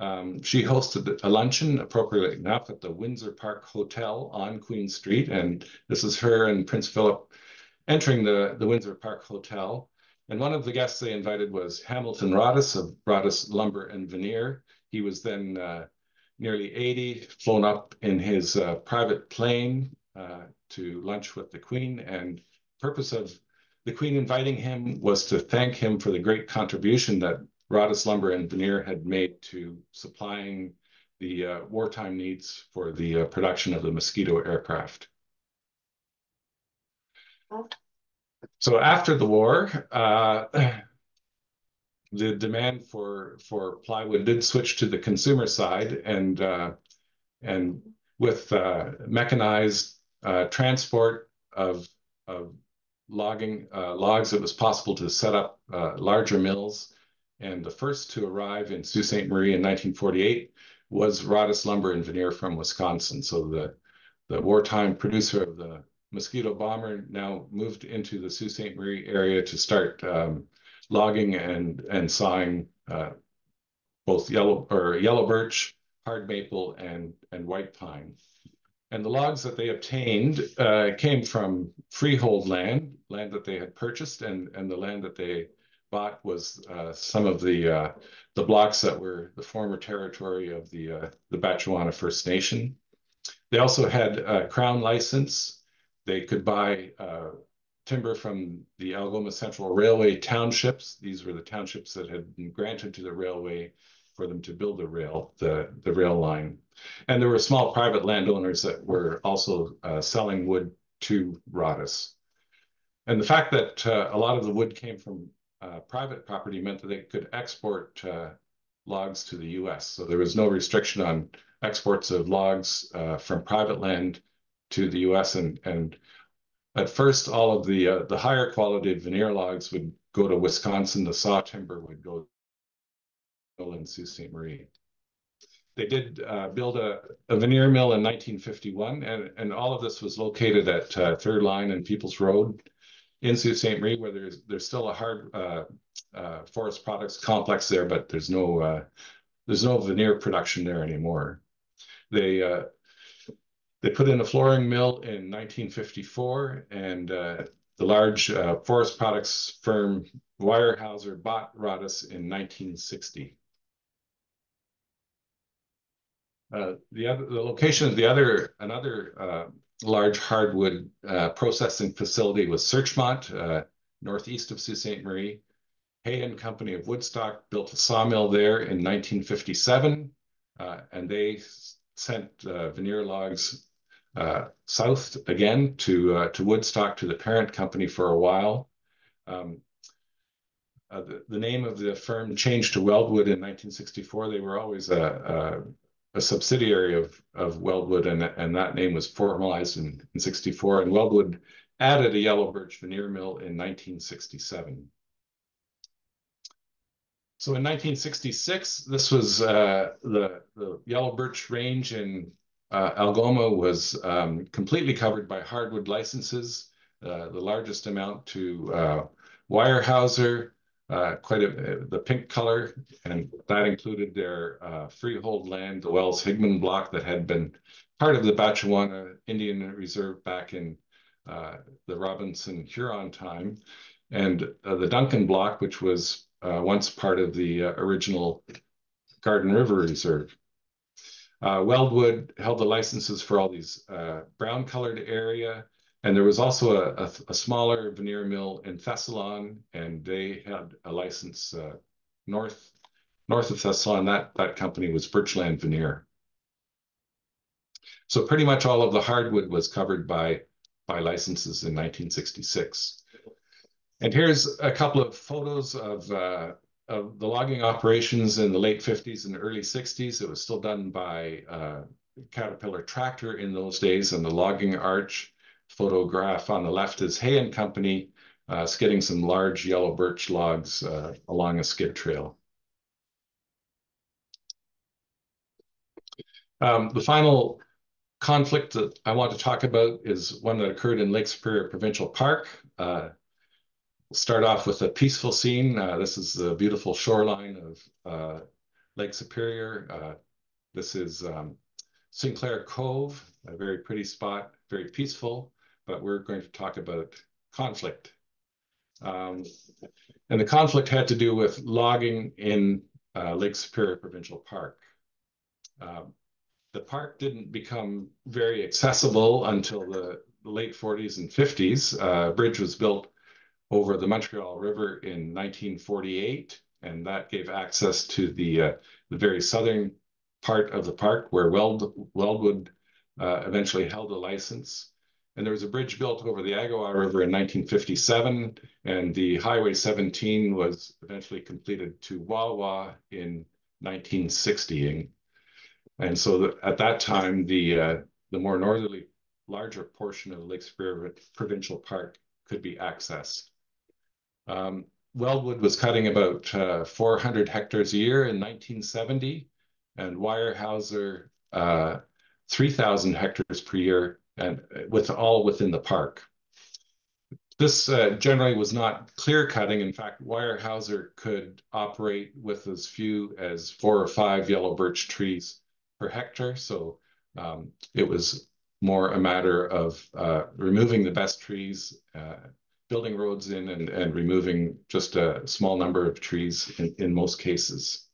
Um, she hosted a luncheon, appropriately enough, at the Windsor Park Hotel on Queen Street. And this is her and Prince Philip entering the, the Windsor Park Hotel. And one of the guests they invited was Hamilton Roddis of Roddis Lumber and Veneer. He was then uh, nearly 80, flown up in his uh, private plane uh, to lunch with the Queen. And purpose of the Queen inviting him was to thank him for the great contribution that Roddis Lumber and Veneer had made to supplying the uh, wartime needs for the uh, production of the Mosquito aircraft. So after the war, uh, the demand for for plywood did switch to the consumer side, and uh, and with uh, mechanized uh, transport of of logging uh, logs, it was possible to set up uh, larger mills. And the first to arrive in Sault Ste. Marie in 1948 was Roddis Lumber and Veneer from Wisconsin. So the, the wartime producer of the mosquito bomber now moved into the Sault Ste. Marie area to start um, logging and, and sawing uh, both yellow or yellow birch, hard maple, and, and white pine. And the logs that they obtained uh, came from freehold land, land that they had purchased, and, and the land that they bought was uh, some of the uh, the blocks that were the former territory of the uh, the Batchewana First Nation. They also had a crown license. They could buy uh, timber from the Algoma Central Railway townships. These were the townships that had been granted to the railway for them to build the rail, the, the rail line. And there were small private landowners that were also uh, selling wood to Roddis. And the fact that uh, a lot of the wood came from uh, private property meant that they could export uh, logs to the US. So there was no restriction on exports of logs uh, from private land to the US. And, and at first, all of the, uh, the higher quality veneer logs would go to Wisconsin. The saw timber would go in Sault Ste. Marie. They did uh, build a, a, veneer mill in 1951, and, and all of this was located at uh, Third Line and Peoples Road in Sault Ste. Marie, where there's there's still a hard uh, uh forest products complex there, but there's no uh, there's no veneer production there anymore. They uh, they put in a flooring mill in 1954, and the large forest products firm Weyerhaeuser bought Roddis in 1960. Uh, the other, the location of the other, another uh, large hardwood uh, processing facility was Searchmont, uh, northeast of Sault Ste. Marie. Hay and Company of Woodstock built a sawmill there in 1957, uh, and they sent uh, veneer logs south again to to Woodstock to the parent company for a while. Um, uh, the, the, name of the firm changed to Weldwood in 1964. They were always a, a, a subsidiary of, of Weldwood, and, and that name was formalized in, in 64. And Weldwood added a yellow birch veneer mill in 1967. So in 1966, this was uh, the, the yellow birch range in uh, Algoma was um, completely covered by hardwood licenses, uh, the largest amount to uh, Weyerhaeuser, uh, quite a, the pink color, and that included their uh, freehold land, the Wells Higman block that had been part of the Batchewana Indian Reserve back in uh, the Robinson Huron time, and uh, the Duncan block, which was uh, once part of the uh, original Garden River Reserve. Weldwood held the licenses for all these brown colored area, and there was also a, a, a, smaller veneer mill in Thessalon, and they had a license uh, north north of Thessalon. That that company was Birchland Veneer. So pretty much all of the hardwood was covered by by licenses in 1966. And here's a couple of photos of uh, of the logging operations in the late 50s and early 60s. It was still done by uh, Caterpillar tractor in those days, and the logging arch photograph on the left is Hay and Company uh, skidding some large yellow birch logs uh, along a skid trail. Um, the final conflict that I want to talk about is one that occurred in Lake Superior Provincial Park. Uh, we'll start off with a peaceful scene. Uh, this is the beautiful shoreline of uh, Lake Superior. Uh, this is um, Sinclair Cove, a very pretty spot, very peaceful but we're going to talk about conflict. Um, and the conflict had to do with logging in uh, Lake Superior Provincial Park. Um, the park didn't become very accessible until the, late 40s and 50s. Uh, a bridge was built over the Montreal River in 1948, and that gave access to the, uh, the very southern part of the park where Weld, Weldwood uh, eventually held a license. And there was a bridge built over the Agawa River in 1957, and the Highway 17 was eventually completed to Wawa in 1960. And so the, at that time, the uh, the more northerly, larger portion of Lake Superior Provincial Park could be accessed. Um, Weldwood was cutting about uh, 400 hectares a year in 1970, and Weyerhaeuser uh, 3,000 hectares per year and with all within the park. This uh, generally was not clear cutting. In fact, Weyerhaeuser could operate with as few as four or five yellow birch trees per hectare. So um, it was more a matter of uh, removing the best trees, uh, building roads in and, and removing just a small number of trees in, in most cases.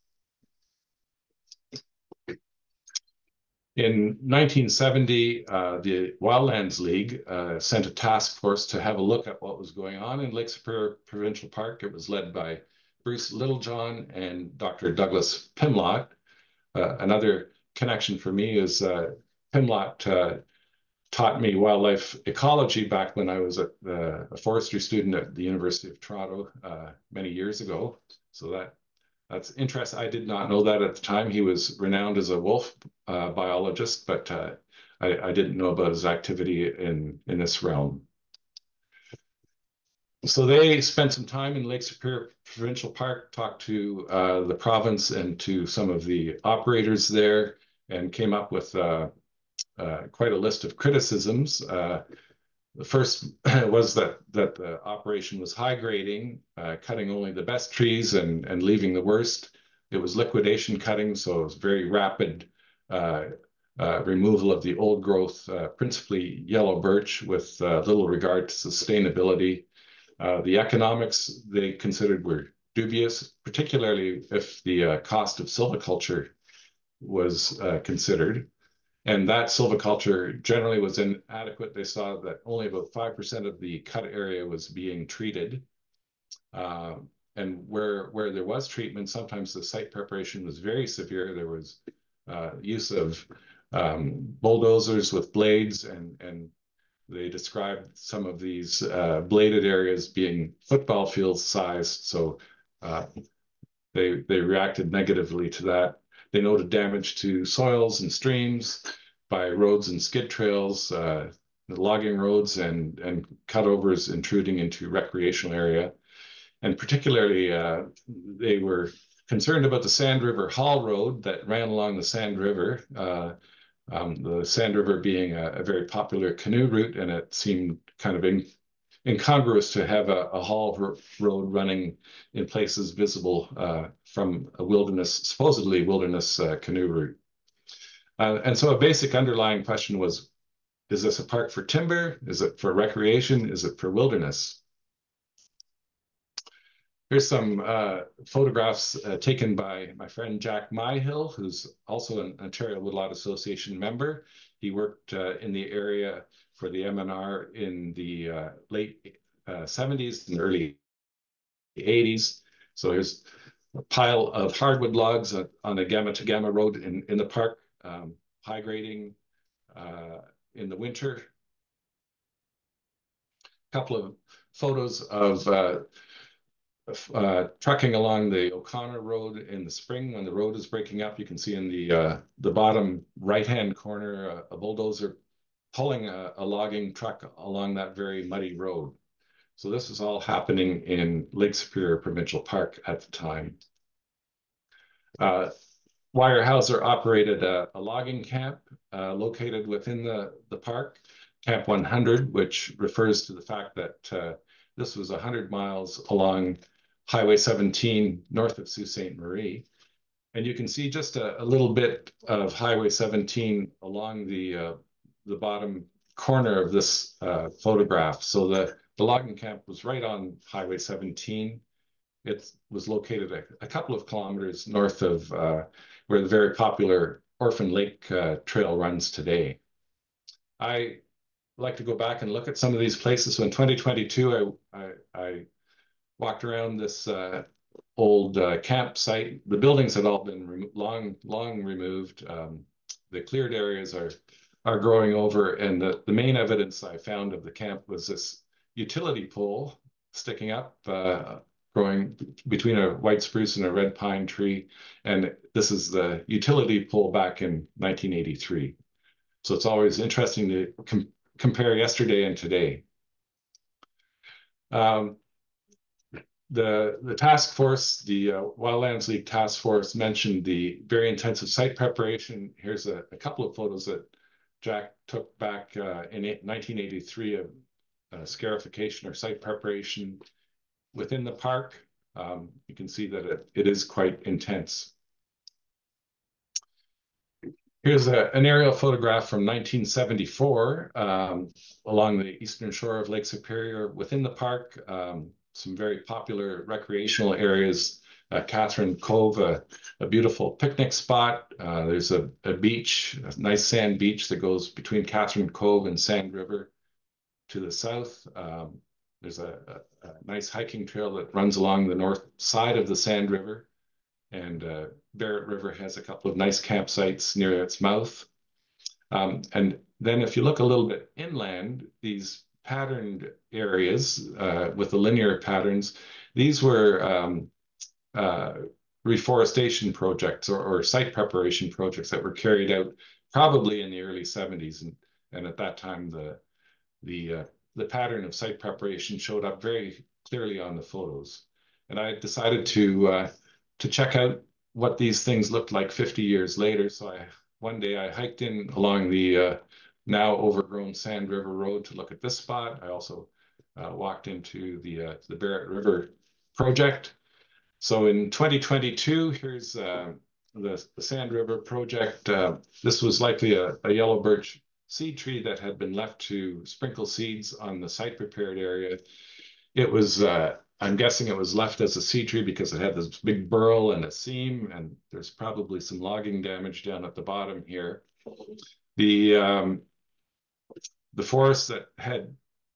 In 1970, uh, the Wildlands League uh, sent a task force to have a look at what was going on in Lake Superior Provincial Park. It was led by Bruce Littlejohn and Dr. Douglas Pimlott. Uh, another connection for me is uh, Pimlott uh, taught me wildlife ecology back when I was a, uh, a forestry student at the University of Toronto many years ago. So that that's interesting. I did not know that at the time. He was renowned as a wolf uh, biologist, but uh, I, I, didn't know about his activity in, in this realm. So they spent some time in Lake Superior Provincial Park, talked to uh, the province and to some of the operators there, and came up with uh, uh, quite a list of criticisms. Uh, the first was that that the operation was high grading, uh, cutting only the best trees and and leaving the worst. It was liquidation cutting, so it was very rapid uh, uh, removal of the old growth, uh, principally yellow birch, with uh, little regard to sustainability. Uh, the economics they considered were dubious, particularly if the cost of silviculture was uh, considered. And that silviculture generally was inadequate. They saw that only about 5% of the cut area was being treated. Uh, and where, where there was treatment, sometimes the site preparation was very severe. There was uh, use of um, bulldozers with blades and, and they described some of these uh, bladed areas being football field sized. So uh, they, they reacted negatively to that. They noted damage to soils and streams by roads and skid trails, uh, logging roads and, and cutovers intruding into recreational area. And particularly, uh, they were concerned about the Sand River Haul Road that ran along the Sand River. Uh, um, the Sand River being a, a, very popular canoe route, and it seemed kind of in, incongruous to have a, a haul road running in places visible uh, from a wilderness, supposedly wilderness uh, canoe route. Uh, and so a basic underlying question was, is this a park for timber? Is it for recreation? Is it for wilderness? Here's some uh, photographs uh, taken by my friend Jack Myhill, who's also an Ontario Woodlot Association member. He worked uh, in the area for the MNR in the uh, late 70s uh, and early 80s. So here's a pile of hardwood logs on the Gamitagama Road in, in the park, um, high grading uh, in the winter. A couple of photos of uh, trucking along the O'Connor Road in the spring when the road is breaking up. You can see in the uh, the bottom right-hand corner uh, a bulldozer pulling a, a, logging truck along that very muddy road. So this is all happening in Lake Superior Provincial Park at the time. Uh, operated a, a logging camp uh, located within the, the park, Camp 100, which refers to the fact that uh, this was 100 miles along Highway 17 north of Sault Ste. Marie. And you can see just a, a, little bit of Highway 17 along the, uh, the bottom corner of this uh, photograph. So the, the logging camp was right on Highway 17. It was located a, a couple of kilometers north of uh, where the very popular Orphan Lake uh, Trail runs today. I like to go back and look at some of these places. So in 2022, I, I, I walked around this uh, old uh, campsite. The buildings had all been long, long removed. Um, the cleared areas are are growing over, and the, the main evidence I found of the camp was this utility pole sticking up, uh, growing between a white spruce and a red pine tree. And this is the utility pole back in 1983. So it's always interesting to com compare yesterday and today. Um, the, the task force, the uh, Wildlands League task force mentioned the very intensive site preparation. Here's a, a couple of photos that Jack took back uh, in 1983 of uh, scarification or site preparation within the park. Um, you can see that it, it is quite intense. Here's a, an aerial photograph from 1974 um, along the eastern shore of Lake Superior within the park. Um, some very popular recreational areas. Uh, Katherine Cove, a, a, beautiful picnic spot. Uh, there's a, a, beach, a nice sand beach that goes between Katherine Cove and Sand River to the south. Um, there's a, a, nice hiking trail that runs along the north side of the Sand River. And uh, Barrett River has a couple of nice campsites near its mouth. Um, and then if you look a little bit inland, these patterned areas uh, with the linear patterns, these were um, reforestation projects or, or, site preparation projects that were carried out probably in the early 70s. And, and at that time, the, the, uh, the pattern of site preparation showed up very clearly on the photos. And I decided to, uh, to check out what these things looked like 50 years later. So I, one day I hiked in along the uh, now overgrown Sand River Road to look at this spot. I also uh, walked into the uh, the Barrett River project. So in 2022, here's uh, the, the Sand River project. Uh, this was likely a, a, yellow birch seed tree that had been left to sprinkle seeds on the site prepared area. It was uh, I'm guessing it was left as a seed tree because it had this big burl and a seam, and there's probably some logging damage down at the bottom here. The um, the forest that had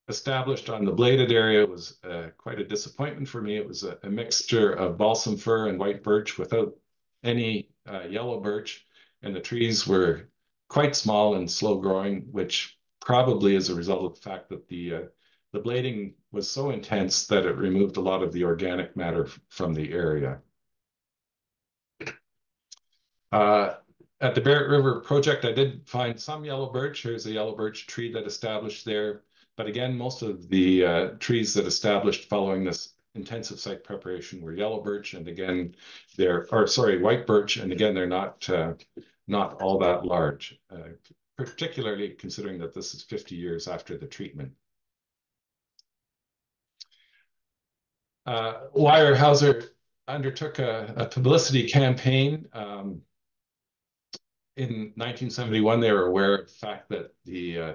established on the bladed area was uh, quite a disappointment for me. It was a, a, mixture of balsam fir and white birch without any uh, yellow birch, and the trees were quite small and slow growing, which probably is a result of the fact that the uh, the blading was so intense that it removed a lot of the organic matter from the area. Uh, at the Barrett River project, I did find some yellow birch. Here's a yellow birch tree that established there. But again, most of the uh, trees that established following this intensive site preparation were yellow birch, and again, they're or sorry, white birch, and again, they're not uh, not all that large, uh, particularly considering that this is 50 years after the treatment. Uh, undertook a, a, publicity campaign. Um, in 1971, they were aware of the fact that the, uh,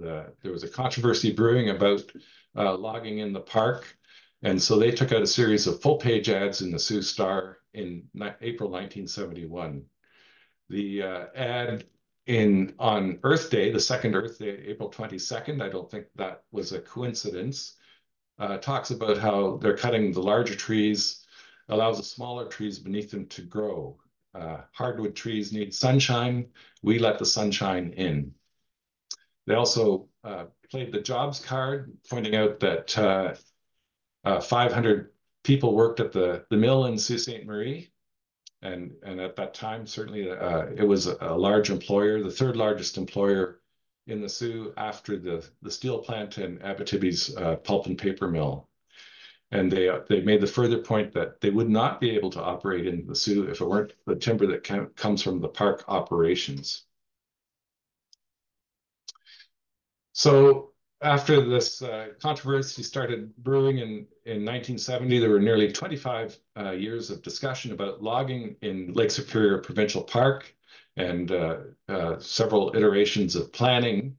the there was a controversy brewing about uh, logging in the park. And so they took out a series of full page ads in the Sault Star in April 1971. The uh, ad in on Earth Day, the second Earth Day, April 22nd, I don't think that was a coincidence, uh, talks about how they're cutting the larger trees, allows the smaller trees beneath them to grow. Uh, hardwood trees need sunshine. We let the sunshine in. They also uh, played the jobs card, pointing out that uh, uh, 500 people worked at the, the mill in Sault Ste. Marie. And, and at that time, certainly uh, it was a, large employer, the third largest employer in the Soo after the, the steel plant and Abitibi's uh, pulp and paper mill. And they they made the further point that they would not be able to operate in the Soo if it weren't the timber that comes from the park operations. So after this uh, controversy started brewing in, in 1970, there were nearly 25 uh, years of discussion about logging in Lake Superior Provincial Park and uh, uh, several iterations of planning.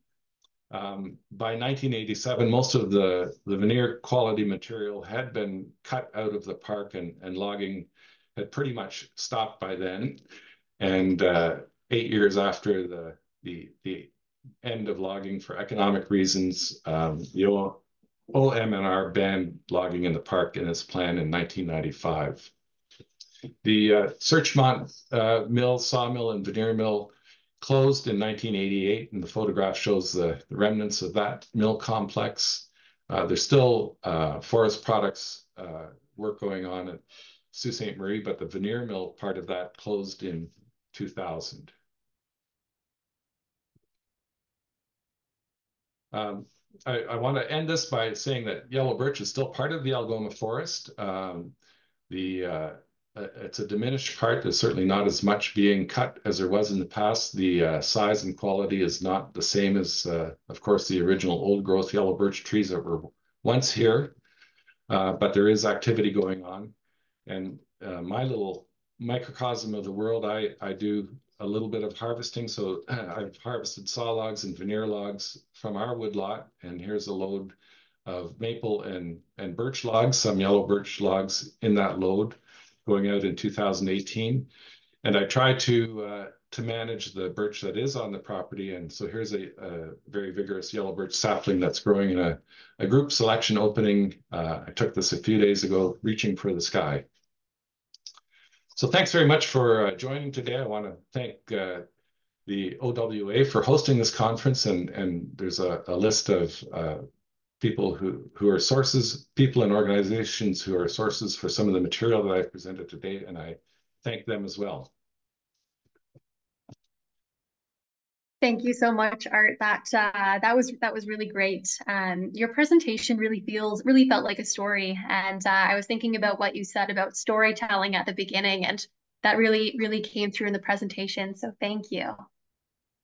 Um, by 1987, most of the, the veneer quality material had been cut out of the park and, and logging had pretty much stopped by then. And uh, eight years after the, the, the end of logging for economic reasons, um, the o OMNR banned logging in the park in its plan in 1995. The uh, Searchmont uh, mill, sawmill, and veneer mill closed in 1988, and the photograph shows the, the remnants of that mill complex. Uh, there's still uh, forest products uh, work going on at Sault Ste. Marie, but the veneer mill part of that closed in 2000. Um, I, I want to end this by saying that yellow birch is still part of the Algoma forest. Um, the uh, uh, it's a diminished part. There's certainly not as much being cut as there was in the past. The uh, size and quality is not the same as, uh, of course, the original old growth yellow birch trees that were once here. Uh, but there is activity going on. And uh, my little microcosm of the world, I, I do a little bit of harvesting. So I've harvested saw logs and veneer logs from our woodlot. And here's a load of maple and, and birch logs, some yellow birch logs in that load going out in 2018. And I try to uh, to manage the birch that is on the property. And so here's a, a very vigorous yellow birch sapling that's growing in a, a group selection opening. Uh, I took this a few days ago, reaching for the sky. So thanks very much for uh, joining today. I want to thank uh, the OWA for hosting this conference, and, and there's a, a list of uh, people who, who are sources, people and organizations who are sources for some of the material that I've presented today, and I thank them as well. Thank you so much, Art. That uh, that was that was really great. Um, your presentation really feels really felt like a story, and uh, I was thinking about what you said about storytelling at the beginning, and that really really came through in the presentation. So thank you.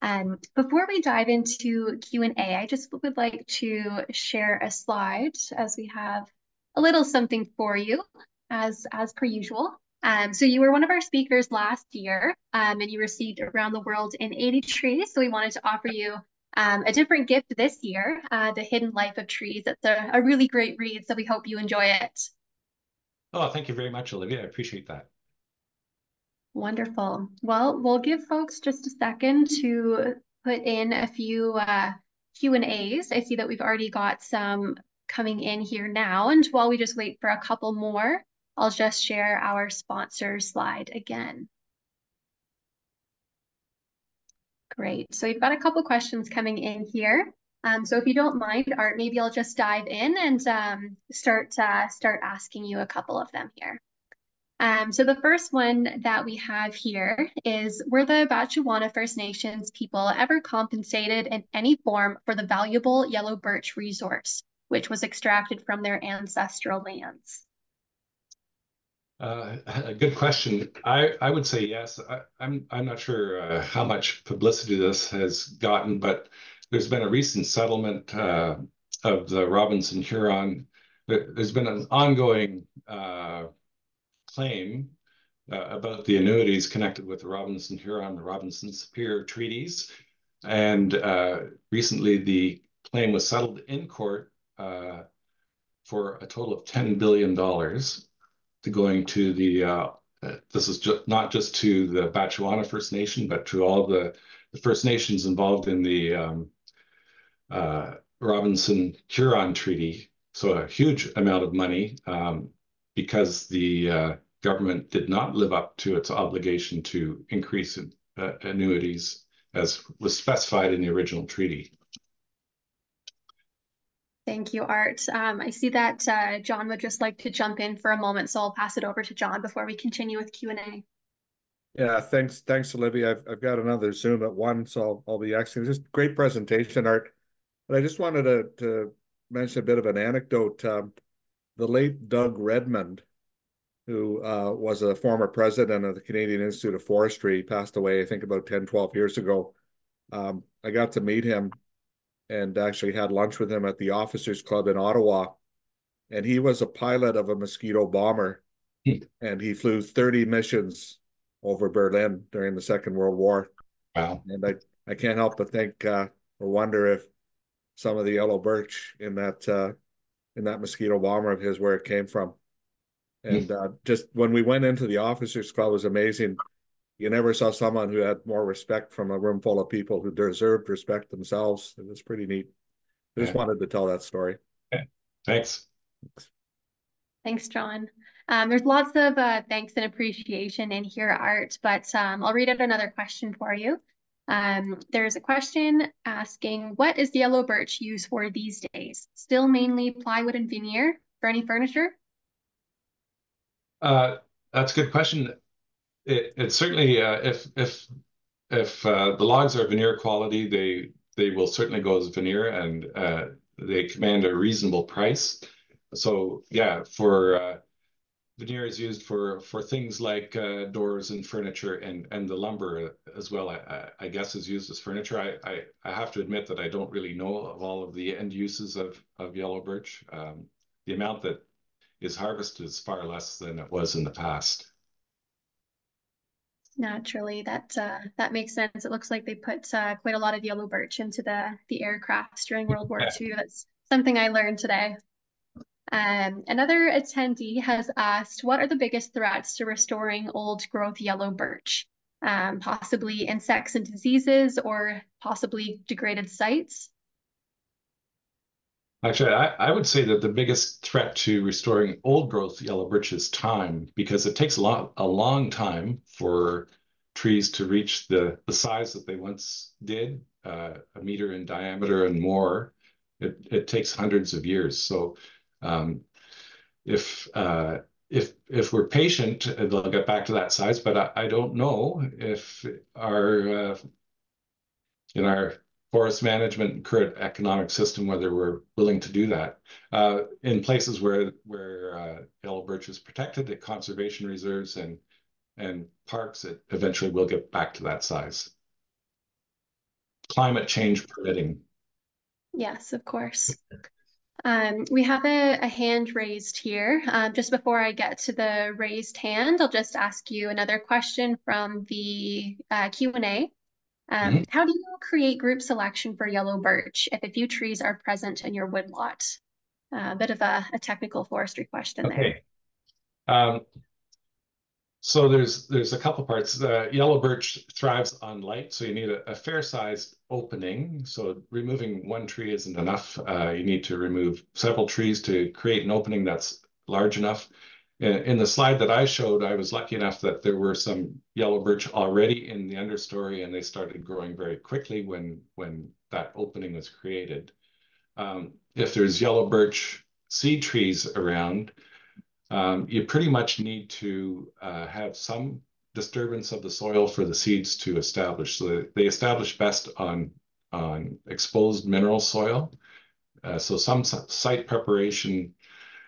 Um, before we dive into Q&A, I just would like to share a slide as we have a little something for you as, as per usual. Um, so you were one of our speakers last year um, and you received Around the World in 80 Trees. So we wanted to offer you um, a different gift this year, uh, The Hidden Life of Trees. It's a, a really great read, so we hope you enjoy it. Oh, thank you very much, Olivia. I appreciate that. Wonderful. Well, we'll give folks just a second to put in a few uh, Q and A's. I see that we've already got some coming in here now. And while we just wait for a couple more, I'll just share our sponsor slide again. Great. So we've got a couple questions coming in here. Um, so if you don't mind, Art, maybe I'll just dive in and um, start uh, start asking you a couple of them here. Um, so the first one that we have here is, were the Batchewana First Nations people ever compensated in any form for the valuable yellow birch resource, which was extracted from their ancestral lands? Uh, a good question. I, I would say yes. I, am I'm, I'm not sure uh, how much publicity this has gotten, but there's been a recent settlement uh, of the Robinson Huron. There's been an ongoing uh, claim uh, about the annuities connected with the Robinson Huron, the Robinson Superior treaties. And recently the claim was settled in court for a total of $10 billion to going to the, uh, uh, this is ju not just to the Batchewana First Nation, but to all the, the First Nations involved in the um, uh, Robinson Huron Treaty. So a huge amount of money. Um, because the uh, government did not live up to its obligation to increase uh, annuities as was specified in the original treaty. Thank you, Art. Um, I see that uh, John would just like to jump in for a moment, so I'll pass it over to John before we continue with Q&A. Yeah, thanks, thanks, Olivia. I've, I've got another Zoom at one, so I'll, I'll be asking. Just great presentation, Art. But I just wanted to, to mention a bit of an anecdote. Um, the late Doug Redmond, who uh, was a former president of the Canadian Institute of Forestry, passed away, I think, about 10, 12 years ago. Um, I got to meet him and actually had lunch with him at the Officers Club in Ottawa. And he was a pilot of a Mosquito bomber, hmm. and he flew 30 missions over Berlin during the Second World War. Wow. And I, I can't help but think uh, or wonder if some of the yellow birch in that uh, in that mosquito bomber of his where it came from. And uh, just when we went into the officers club was amazing. You never saw someone who had more respect from a room full of people who deserved respect themselves. It was pretty neat. I just yeah. wanted to tell that story. Yeah. Thanks. Thanks, John. Um, there's lots of uh, thanks and appreciation in here, Art, but um, I'll read out another question for you. Um, there's a question asking, what is yellow birch used for these days? Still mainly plywood and veneer for any furniture? Uh, that's a good question. It, it certainly, uh, if if if uh, the logs are veneer quality, they they will certainly go as veneer, and uh, they command a reasonable price. So yeah, for uh, veneer is used for for things like uh, doors and furniture, and and the lumber as well. I, I guess is used as furniture. I, I I have to admit that I don't really know of all of the end uses of of yellow birch. Um, the amount that is harvested is far less than it was in the past. Naturally, that uh, that makes sense. It looks like they put uh, quite a lot of yellow birch into the the aircrafts during World War. II. That's something I learned today. Um, another attendee has asked, what are the biggest threats to restoring old growth yellow birch? Um, possibly insects and diseases or possibly degraded sites? Actually, I, I would say that the biggest threat to restoring old growth yellow birch is time, because it takes a lot a long time for trees to reach the, the size that they once did, uh, a meter in diameter and more. It, it takes hundreds of years. So um, if uh, if if we're patient, they'll get back to that size. But I, I don't know if our uh, in our forest management and current economic system, whether we're willing to do that. Uh, in places where where uh, yellow birch is protected at conservation reserves and and parks, it eventually will get back to that size. Climate change permitting. Yes, of course. Um, we have a, a, hand raised here. Um, just before I get to the raised hand, I'll just ask you another question from the uh, Q&A. Um, mm-hmm. How do you create group selection for yellow birch if a few trees are present in your woodlot? Uh, a bit of a, a technical forestry question okay. there. Um, so there's there's a couple parts. The yellow birch thrives on light, so you need a, a fair sized opening. So removing one tree isn't enough. Uh, you need to remove several trees to create an opening that's large enough. In, the slide that I showed, I was lucky enough that there were some yellow birch already in the understory, and they started growing very quickly when when that opening was created. Um, if there's yellow birch seed trees around, um, you pretty much need to uh, have some disturbance of the soil for the seeds to establish. So they establish best on, on exposed mineral soil. Uh, so some site preparation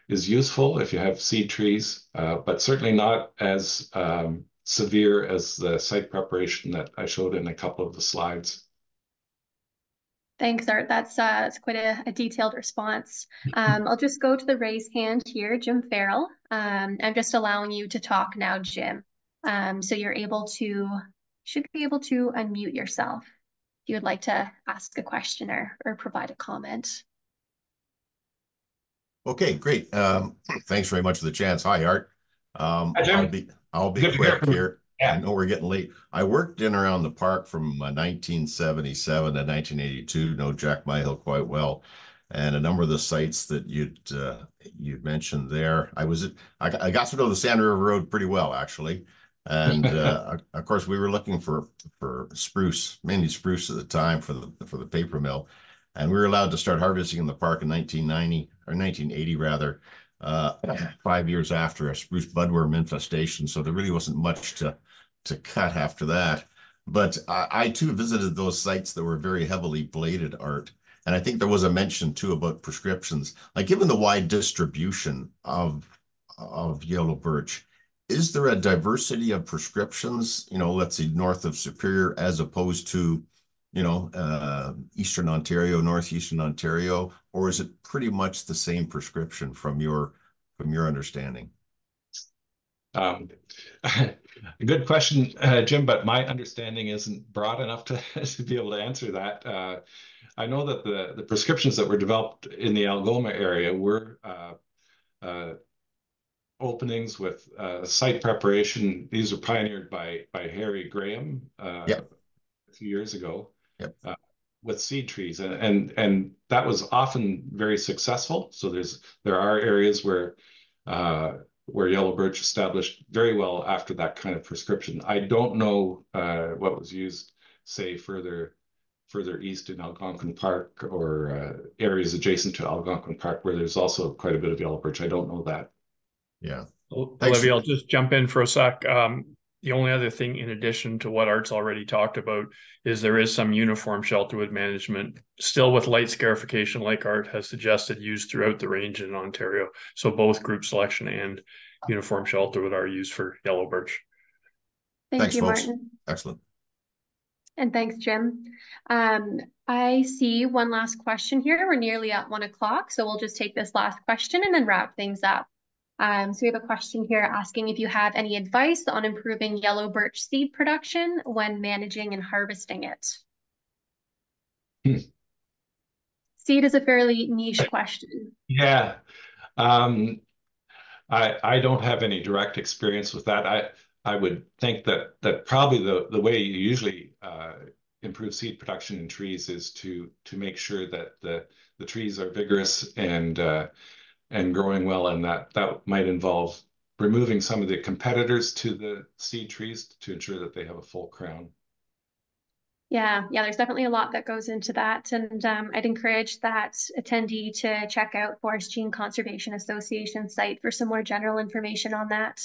is useful if you have seed trees, uh, but certainly not as um, severe as the site preparation that I showed in a couple of the slides. Thanks, Art. That's, uh, that's quite a, a detailed response. Um, I'll just go to the raise hand here, Jim Farrell. Um, I'm just allowing you to talk now, Jim. Um, so you're able to, should be able to unmute yourself if you would like to ask a question or, or provide a comment. Okay, great. Um, thanks very much for the chance. Hi, Art. Um, Hi. I'll be, I'll be quick here. Yeah. I know we're getting late. I worked in around the park from 1977 uh, to 1982. Know Jack Myhill quite well, and a number of the sites that you'd uh, you'd mentioned there. I was I, I got to know the Sand River Road pretty well actually, and uh, of course we were looking for for spruce, mainly spruce at the time for the for the paper mill, and we were allowed to start harvesting in the park in 1990 or 1980 rather. Uh, five years after a spruce budworm infestation, so there really wasn't much to to cut after that. But I, I too visited those sites that were very heavily bladed art. And I think there was a mention too about prescriptions. Like given the wide distribution of of yellow birch, is there a diversity of prescriptions, you know, let's say north of Superior as opposed to, you know, uh, Eastern Ontario, Northeastern Ontario, or is it pretty much the same prescription from your from your understanding? Um, good question, uh, Jim, but my understanding isn't broad enough to, to be able to answer that. Uh, I know that the, the prescriptions that were developed in the Algoma area were uh, uh openings with uh, site preparation. These were pioneered by, by Harry Graham uh, yep. a few years ago. Yep. with seed trees and, and and that was often very successful so there's there are areas where uh, where yellow birch established very well after that kind of prescription. I don't know uh, what was used, say, further further east in Algonquin Park or uh, areas adjacent to Algonquin Park where there's also quite a bit of yellow birch. I don't know that. Yeah. Olivia, I'll just jump in for a sec. Um, the only other thing, in addition to what Art's already talked about, is there is some uniform shelterwood management still with light scarification, like Art has suggested, used throughout the range in Ontario. So both group selection and uniform shelterwood are used for yellow birch. Thank thanks, you, folks. Martin. Excellent. And thanks, Jim. Um, I see one last question here. We're nearly at one o'clock, so we'll just take this last question and then wrap things up. Um, so we have a question here asking if you have any advice on improving yellow birch seed production when managing and harvesting it. Hmm. Seed is a fairly niche question. Yeah. Um, I, I don't have any direct experience with that. I, I would think that that probably the, the way you usually uh, improve seed production in trees is to to make sure that the the trees are vigorous and uh, and growing well, and that that might involve removing some of the competitors to the seed trees to ensure that they have a full crown. Yeah, yeah, there's definitely a lot that goes into that. And um, I'd encourage that attendee to check out Forest Gene Conservation Association site for some more general information on that.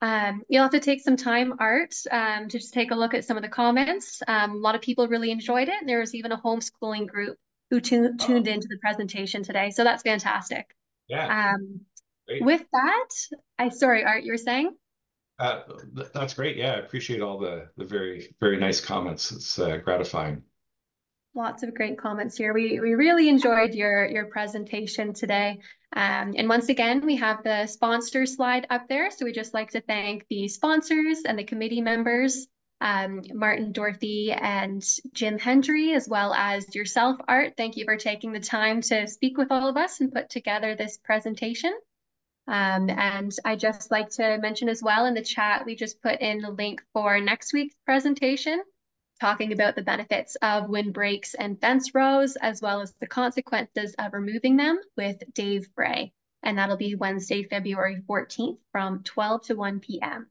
Um, you'll have to take some time, Art, um, to just take a look at some of the comments. Um, a lot of people really enjoyed it. And there was even a homeschooling group who tu tuned oh. into the presentation today. So that's fantastic. Yeah. Um, with that, I sorry, Art, you were saying? Uh, that's great. Yeah, I appreciate all the the very very nice comments. It's uh, gratifying. Lots of great comments here. We we really enjoyed your your presentation today. Um, and once again, we have the sponsor slide up there. So we just like to thank the sponsors and the committee members um, Martin, Dorothy, and Jim Hendry, as well as yourself, Art. Thank you for taking the time to speak with all of us and put together this presentation. Um, and I just like to mention as well in the chat, we just put in the link for next week's presentation, talking about the benefits of windbreaks and fence rows, as well as the consequences of removing them with Dave Bray. And that'll be Wednesday, February 14th from 12 to 1 p.m.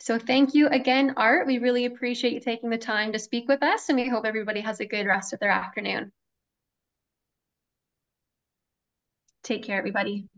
So thank you again, Art. We really appreciate you taking the time to speak with us, and we hope everybody has a good rest of their afternoon. Take care, everybody.